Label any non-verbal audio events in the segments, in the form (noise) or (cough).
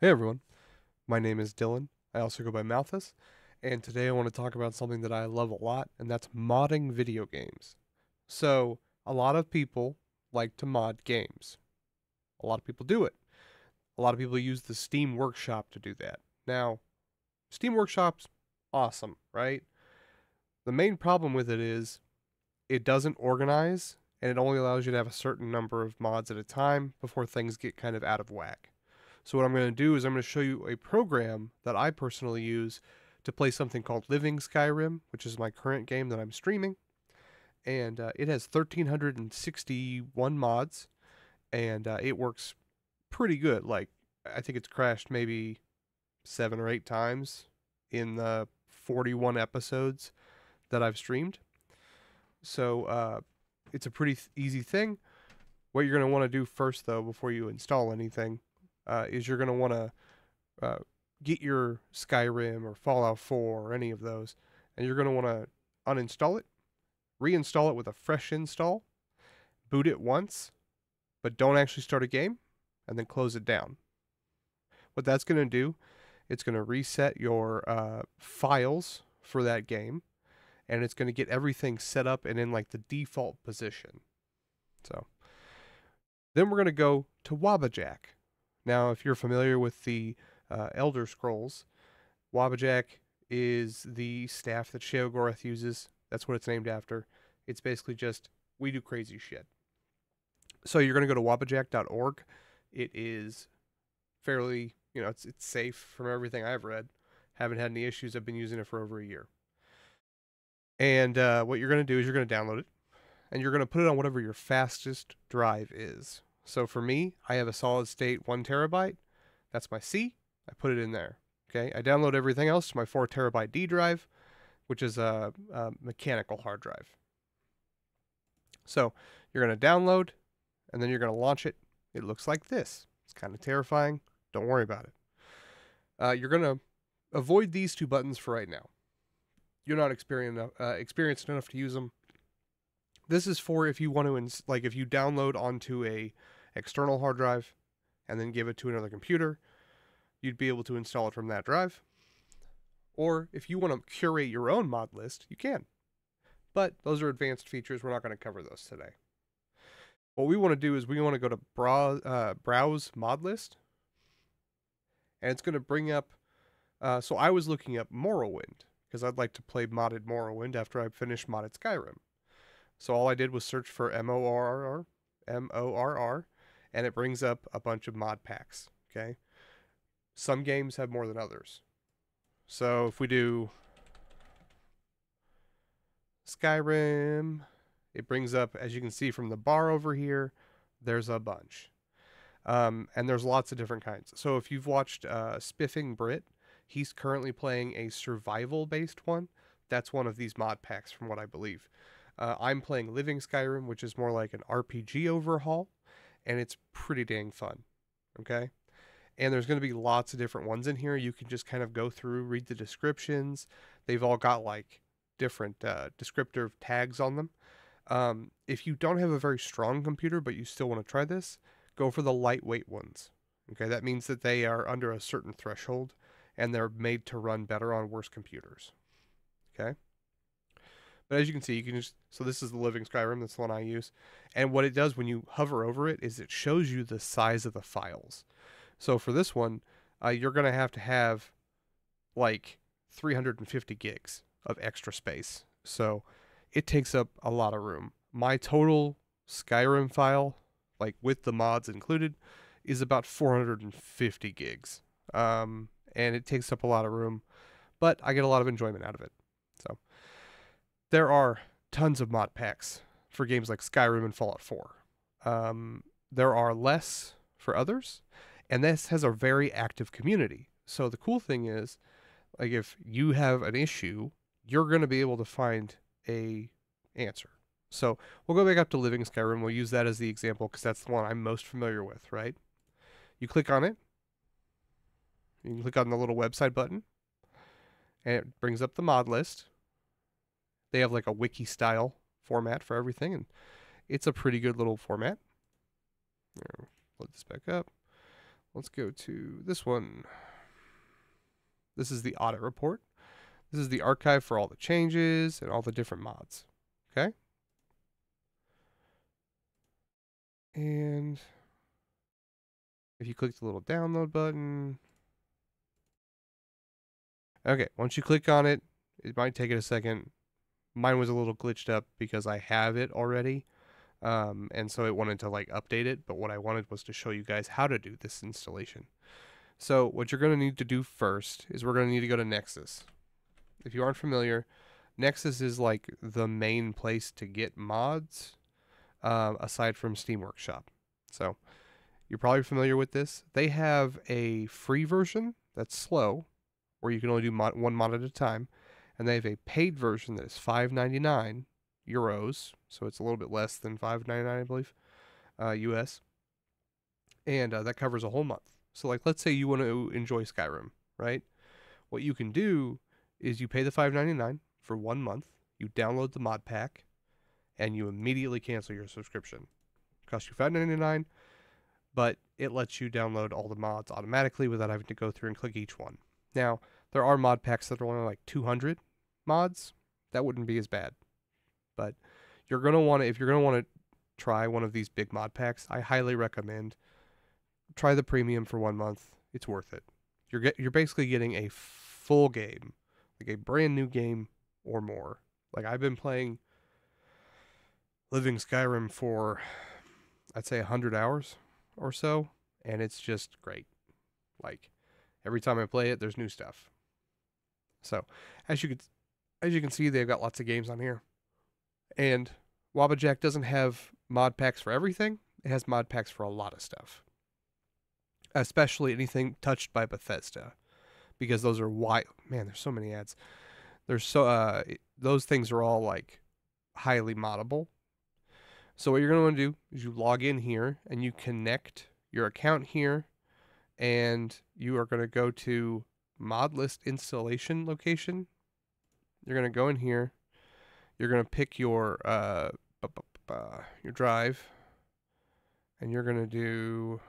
Hey everyone, my name is Dylan. I also go by Malthus, and today I want to talk about something that I love a lot, and that's modding video games. So, a lot of people like to mod games. A lot of people do it. A lot of people use the Steam Workshop to do that. Now, Steam Workshop's awesome, right? The main problem with it is it doesn't organize, and it only allows you to have a certain number of mods at a time before things get kind of out of whack. So what I'm going to do is I'm going to show you a program that I personally use to play something called Living Skyrim, which is my current game that I'm streaming. And uh, it has 1,361 mods, and uh, it works pretty good. Like, I think it's crashed maybe seven or eight times in the 41 episodes that I've streamed. So uh, it's a pretty th- easy thing. What you're going to want to do first, though, before you install anything, uh, is you're going to want to uh, get your Skyrim or Fallout 4 or any of those, and you're going to want to uninstall it, reinstall it with a fresh install, boot it once, but don't actually start a game, and then close it down. What that's going to do, it's going to reset your uh, files for that game, and it's going to get everything set up and in like the default position. So then we're going to go to Wabbajack. Now, if you're familiar with the uh, Elder Scrolls, Wabbajack is the staff that Sheogorath uses. That's what it's named after. It's basically just, we do crazy shit. So you're going to go to wabbajack.org. It is fairly, you know, it's, it's safe from everything I've read. Haven't had any issues. I've been using it for over a year. And uh, what you're going to do is you're going to download it and you're going to put it on whatever your fastest drive is. So for me, I have a solid state one terabyte. That's my C. I put it in there. Okay. I download everything else to my four terabyte D drive, which is a, a mechanical hard drive. So you're going to download and then you're going to launch it. It looks like this. It's kind of terrifying. Don't worry about it. Uh, you're going to avoid these two buttons for right now. You're not experienced, uh, experienced enough to use them. This is for if you want to, like, if you download onto a external hard drive and then give it to another computer, you'd be able to install it from that drive. Or if you want to curate your own mod list, you can. But those are advanced features. We're not going to cover those today. What we want to do is we want to go to browse, uh, browse mod list. And it's going to bring up. Uh, so I was looking up Morrowind because I'd like to play modded Morrowind after I finish modded Skyrim. So all I did was search for M O R R M O R R and it brings up a bunch of mod packs. Okay. Some games have more than others. So if we do Skyrim, it brings up, as you can see from the bar over here, there's a bunch. Um, and there's lots of different kinds. So if you've watched uh, Spiffing Brit, he's currently playing a survival based one. That's one of these mod packs, from what I believe. Uh, I'm playing Living Skyrim, which is more like an RPG overhaul and it's pretty dang fun. Okay. And there's going to be lots of different ones in here. You can just kind of go through, read the descriptions. They've all got like different uh, descriptive tags on them. Um, if you don't have a very strong computer, but you still want to try this, go for the lightweight ones. Okay, that means that they are under a certain threshold and they're made to run better on worse computers. Okay. But as you can see, you can just so this is the Living Skyrim. That's the one I use. And what it does when you hover over it is it shows you the size of the files. So for this one, uh, you're gonna have to have like 350 gigs of extra space. So it takes up a lot of room. My total Skyrim file, like with the mods included, is about 450 gigs. Um, and it takes up a lot of room, but I get a lot of enjoyment out of it. There are tons of mod packs for games like Skyrim and Fallout 4. Um, there are less for others, and this has a very active community. So the cool thing is, like if you have an issue, you're going to be able to find a answer. So we'll go back up to Living Skyrim. We'll use that as the example because that's the one I'm most familiar with, right? You click on it. You can click on the little website button, and it brings up the mod list. They have like a wiki style format for everything, and it's a pretty good little format. Load this back up. let's go to this one. This is the audit report. This is the archive for all the changes and all the different mods. Okay. And if you click the little download button. Okay, once you click on it, it might take it a second. Mine was a little glitched up because I have it already. Um, and so it wanted to like update it, but what I wanted was to show you guys how to do this installation. So what you're going to need to do first is we're going to need to go to Nexus. If you aren't familiar, Nexus is like the main place to get mods uh, aside from Steam Workshop. So you're probably familiar with this. They have a free version that's slow, where you can only do mod, one mod at a time, and they have a paid version that is 5.99 euros, so it's a little bit less than 5.99, I believe, uh, US, and uh, that covers a whole month. So, like, let's say you want to enjoy Skyrim, right? What you can do is you pay the 5.99 for one month, you download the mod pack, and you immediately cancel your subscription. It costs you 5.99, but it lets you download all the mods automatically without having to go through and click each one. Now, there are mod packs that are only like 200 mods. That wouldn't be as bad. But you're to want to, if you're going to want to try one of these big mod packs, I highly recommend try the premium for one month. It's worth it. You're get, you're basically getting a full game, like a brand new game or more. Like I've been playing Living Skyrim for I'd say 100 hours or so, and it's just great. Like every time I play it, there's new stuff. So, as you can as you can see, they've got lots of games on here. And Wabbajack doesn't have mod packs for everything. It has mod packs for a lot of stuff especially anything touched by Bethesda, because those are why man. There's so many ads. There's so uh, those things are all like highly moddable. So what you're gonna want to do is you log in here and you connect your account here, and you are gonna go to mod list installation location. You're gonna go in here. You're gonna pick your uh, your drive, and you're gonna do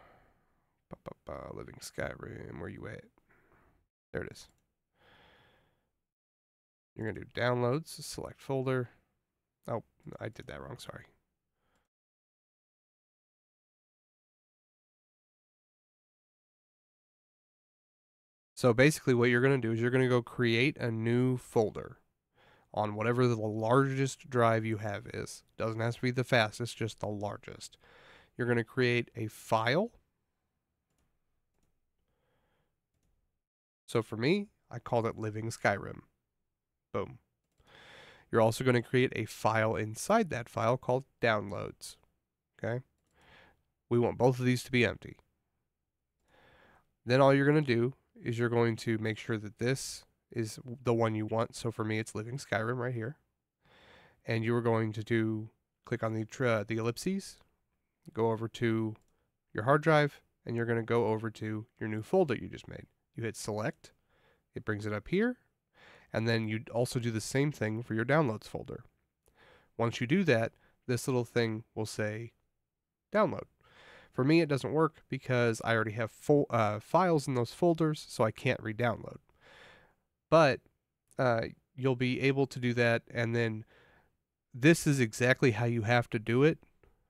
Living Skyrim, where you at? There it is. You're going to do downloads, select folder. Oh, I did that wrong, sorry. So basically what you're going to do is you're going to go create a new folder on whatever the largest drive you have is. Doesn't have to be the fastest, just the largest. You're going to create a file So for me, I called it Living Skyrim. Boom. You're also going to create a file inside that file called downloads. Okay? We want both of these to be empty. Then all you're going to do is you're going to make sure that this is the one you want. So for me, it's Living Skyrim right here. And you are going to do click on the uh, the ellipses, go over to your hard drive, and you're going to go over to your new folder you just made you hit select, it brings it up here, and then you also do the same thing for your downloads folder. Once you do that, this little thing will say download. For me, it doesn't work because I already have uh, files in those folders, so I can't re-download. But uh, you'll be able to do that, and then this is exactly how you have to do it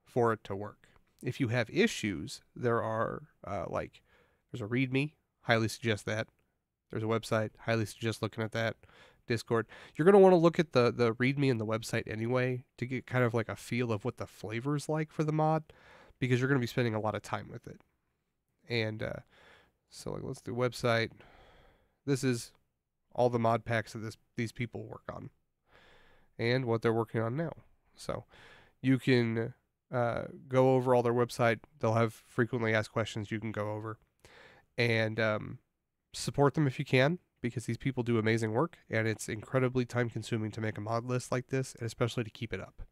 for it to work. If you have issues, there are uh, like there's a README highly suggest that. There's a website, highly suggest looking at that. Discord. You're going to want to look at the the README and the website anyway to get kind of like a feel of what the flavor's like for the mod, because you're going to be spending a lot of time with it. And uh, so like, let's do website. This is all the mod packs that this these people work on, and what they're working on now. So you can uh, go over all their website. They'll have frequently asked questions you can go over and um, support them if you can because these people do amazing work and it's incredibly time consuming to make a mod list like this and especially to keep it up.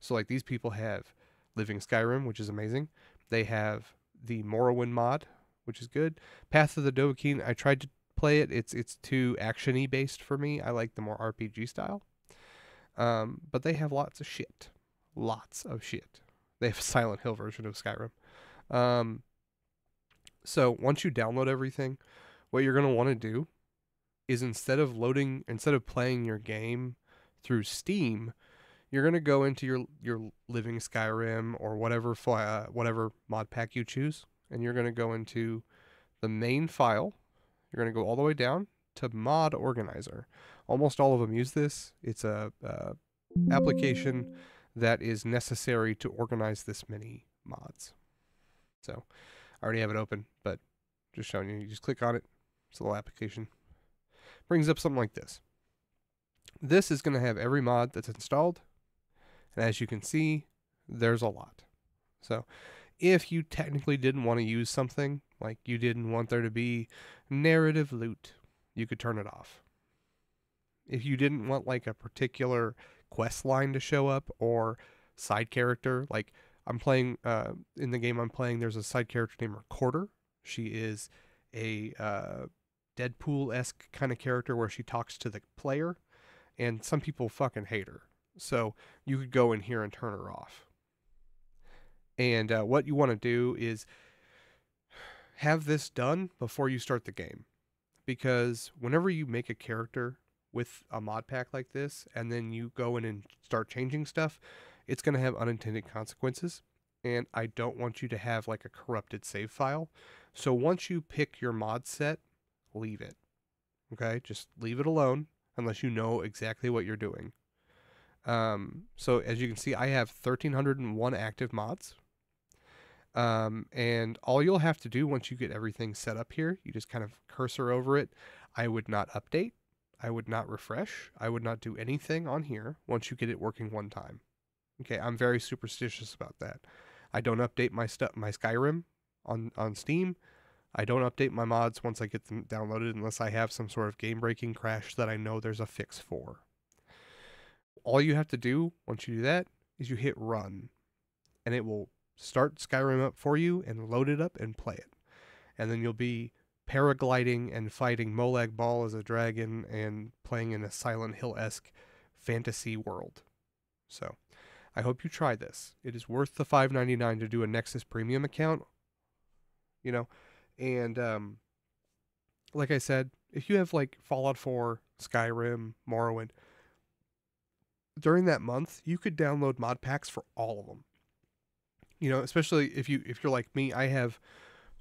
So like these people have Living Skyrim, which is amazing. They have the Morrowind mod, which is good. Path of the Dovahkiin, I tried to play it. It's it's too actiony based for me. I like the more RPG style. Um, but they have lots of shit. Lots of shit. They have a (laughs) Silent Hill version of Skyrim. Um, So once you download everything, what you're to want to do is instead of loading, instead of playing your game through Steam, you're to go into your your living Skyrim or whatever uh, whatever mod pack you choose, and you're to go into the main file. You're going to go all the way down to Mod Organizer. Almost all of them use this. It's a, application that is necessary to organize this many mods. So I already have it open, but just showing you. You just click on it. It's a little application. Brings up something like this. This is going to have every mod that's installed. And as you can see, there's a lot. So if you technically didn't want to use something, like you didn't want there to be narrative loot, you could turn it off. If you didn't want like a particular quest line to show up or side character, like I'm playing uh, in the game I'm playing, there's a side character named Recorder. She is a uh, Deadpool esque kind of character where she talks to the player, and some people fucking hate her. So you could go in here and turn her off. And uh, what you want to do is have this done before you start the game. Because whenever you make a character with a mod pack like this, and then you go in and start changing stuff, it's going to have unintended consequences. And I don't want you to have like a corrupted save file. So once you pick your mod set, leave it. Okay, just leave it alone unless you know exactly what you're doing. Um, so as you can see, I have 1,301 active mods. Um, and all you'll have to do once you get everything set up here, you just kind of cursor over it. I would not update. I would not refresh. I would not do anything on here once you get it working one time. Okay, I'm very superstitious about that. I don't update my stuff, my Skyrim on on Steam. I don't update my mods once I get them downloaded unless I have some sort of game breaking crash that I know there's a fix for. All you have to do once you do that is you hit run and it will start Skyrim up for you and load it up and play it. And then you'll be paragliding and fighting Molag Bal as a dragon and playing in a Silent Hill esque fantasy world. So I hope you try this. It is worth the $5.99 to do a Nexus Premium account. You know, and um, like I said, if you have like Fallout 4, Skyrim, Morrowind, during that month, you could download mod packs for all of them. You know, especially if you if you're like me, I have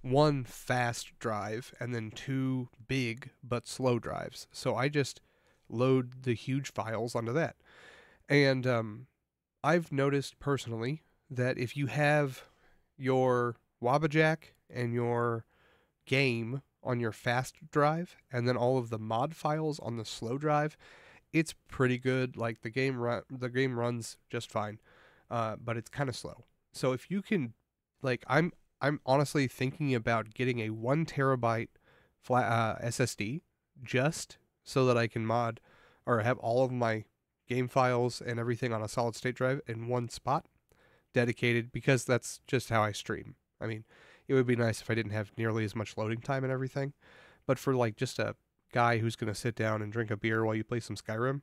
one fast drive and then two big but slow drives. So I just load the huge files onto that. And um, I've noticed personally that if you have your Wabbajack and your game on your fast drive and then all of the mod files on the slow drive, it's pretty good. Like the game run, the game runs just fine, uh, but it's kind of slow. So if you can, like, I'm I'm honestly thinking about getting a one terabyte flat uh, SSD just so that I can mod or have all of my game files and everything on a solid state drive in one spot dedicated because that's just how I stream. I mean, it would be nice if I didn't have nearly as much loading time and everything. But for like just a guy who's going to sit down and drink a beer while you play some Skyrim,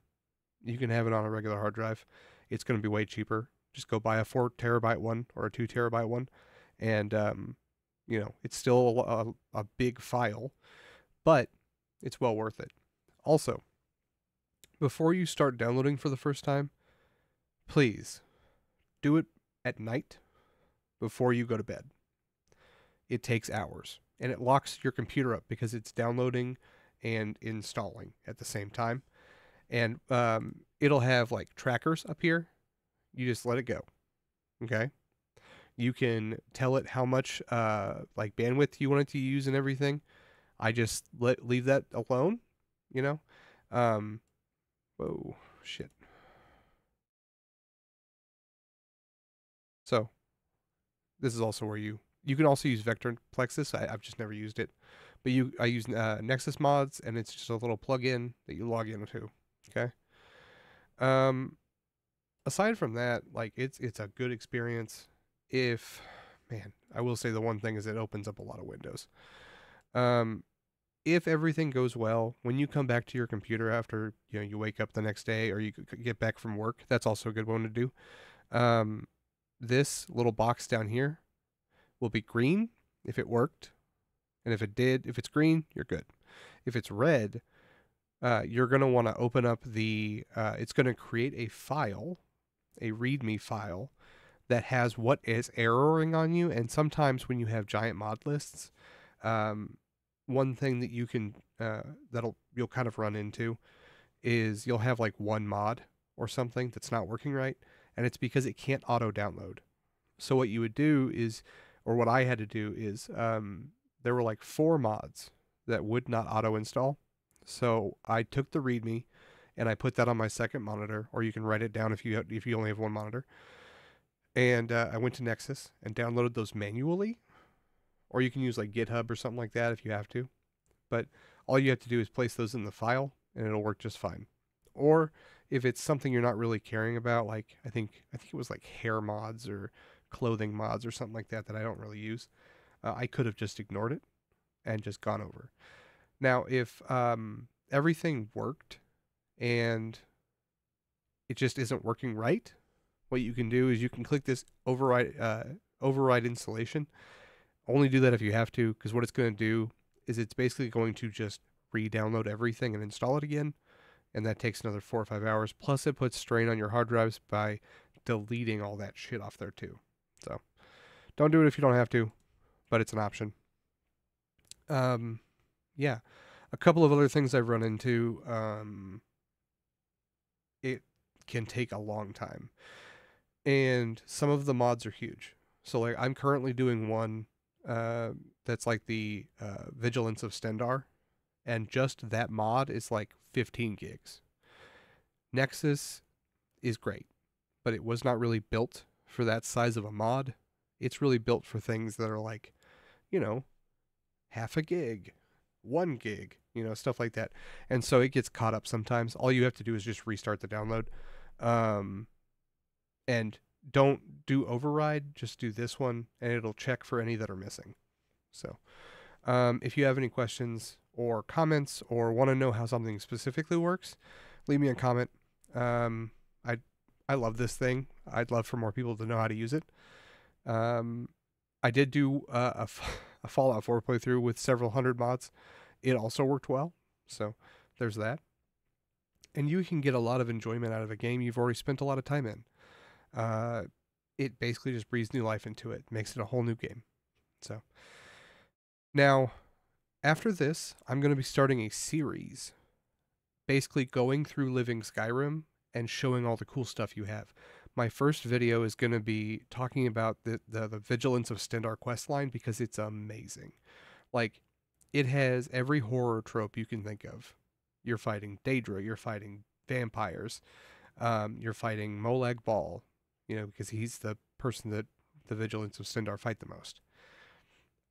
you can have it on a regular hard drive. It's going to be way cheaper. Just go buy a four terabyte one or a two terabyte one, and um, you know it's still a, a big file, but it's well worth it. Also, before you start downloading for the first time, please do it at night before you go to bed it takes hours and it locks your computer up because it's downloading and installing at the same time. And um, it'll have like trackers up here. You just let it go. Okay. You can tell it how much uh, like bandwidth you want it to use and everything. I just let leave that alone, you know. Um, whoa, shit. So this is also where you you can also use Vortex Nexus. I, have just never used it, but you I use uh, Nexus mods, and it's just a little plugin that you log into. Okay. Um, aside from that, like it's it's a good experience. If man, I will say the one thing is it opens up a lot of windows. Um, if everything goes well, when you come back to your computer after you know you wake up the next day or you get back from work, that's also a good one to do. Um, this little box down here will be green if it worked. And if it did, if it's green, you're good. If it's red, uh, you're going to want to open up the, uh, it's going to create a file, a README file that has what is erroring on you. And sometimes when you have giant mod lists, um, one thing that you can, uh, that'll, you'll kind of run into is you'll have like one mod or something that's not working right. And it's because it can't auto download. So what you would do is, or what I had to do is, um, there were like four mods that would not auto install. So I took the README and I put that on my second monitor, or you can write it down if you if you only have one monitor. And uh, I went to Nexus and downloaded those manually, or you can use like GitHub or something like that if you have to. But all you have to do is place those in the file, and it'll work just fine. Or if it's something you're not really caring about, like I think I think it was like hair mods or clothing mods or something like that that I don't really use, uh, I could have just ignored it and just gone over. Now, if um, everything worked and it just isn't working right, what you can do is you can click this override uh, override installation. Only do that if you have to, because what it's going to do is it's basically going to just re-download everything and install it again, and that takes another four or five hours. Plus, it puts strain on your hard drives by deleting all that shit off there too. So, don't do it if you don't have to, but it's an option. Um, yeah, a couple of other things I've run into. Um, can take a long time, and some of the mods are huge. So like I'm currently doing one uh, that's like the uh, Vigilance of Stendarr, and just that mod is like 15 gigs. Nexus is great, but it was not really built for that size of a mod. It's really built for things that are like, you know, half a gig, one gig, you know, stuff like that. And so it gets caught up sometimes. All you have to do is just restart the download. Um, and don't do override, just do this one and it'll check for any that are missing. So, um, if you have any questions or comments or want to know how something specifically works, leave me a comment. Um, I I love this thing. I'd love for more people to know how to use it. Um, I did do uh, a, (laughs) a Fallout 4 playthrough with several hundred mods. It also worked well, so there's that. And you can get a lot of enjoyment out of a game you've already spent a lot of time in. Uh, it basically just breathes new life into it, makes it a whole new game. So now, after this, I'm going to be starting a series, basically going through Living Skyrim and showing all the cool stuff you have my first video is going to be talking about the, the, the Vigilance of Stendarr quest line because it's amazing. Like, it has every horror trope you can think of. You're fighting Daedra, you're fighting vampires, um, you're fighting Molag Bal, you know, because he's the person that the Vigilance of Stendarr fight the most.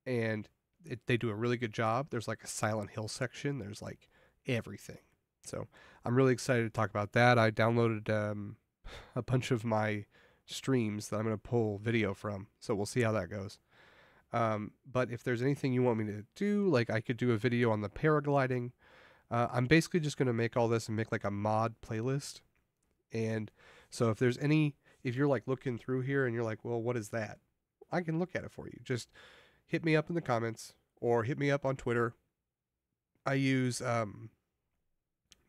And it, they do a really good job. There's like a Silent Hill section, there's like everything. So I'm really excited to talk about that. I downloaded um, (sighs) a bunch of my streams that I'm going to pull video from. So we'll see how that goes. Um, but if there's anything you want me to do, like I could do a video on the paragliding. Uh, I'm basically just going to make all this and make like a mod playlist. And so if there's any, if you're like looking through here and you're like, well, what is that? I can look at it for you. Just hit me up in the comments or hit me up on Twitter. I use um,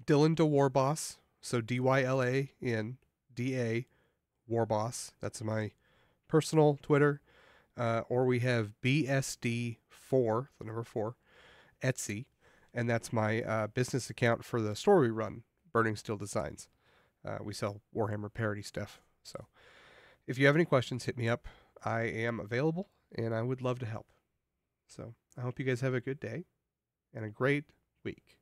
Dylan DaWarboss, so D Y L A N DA Warboss. That's my personal Twitter. Uh, or we have BSD4, the number four, Etsy. And that's my uh, business account for the store we run, Burning Steel Designs. Uh, we sell Warhammer parody stuff. So if you have any questions, hit me up. I am available and I would love to help. So I hope you guys have a good day and a great week.